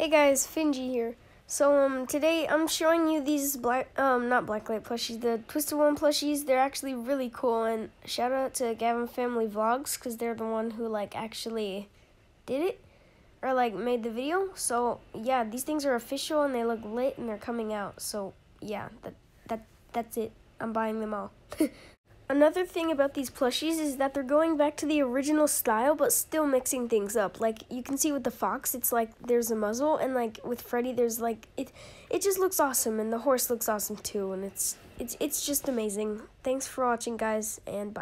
Hey guys, Finn G here. So um today I'm showing you these black um not blacklight plushies, the Twisted One plushies. They're actually really cool and shout out to Gavin Family Vlogs cuz they're the one who like actually did it or like made the video. So yeah, these things are official and they look lit and they're coming out. So yeah, that that that's it. I'm buying them all. Another thing about these plushies is that they're going back to the original style, but still mixing things up. Like you can see with the fox, it's like there's a muzzle, and like with Freddy, there's like it. It just looks awesome, and the horse looks awesome too, and it's it's it's just amazing. Thanks for watching, guys, and bye.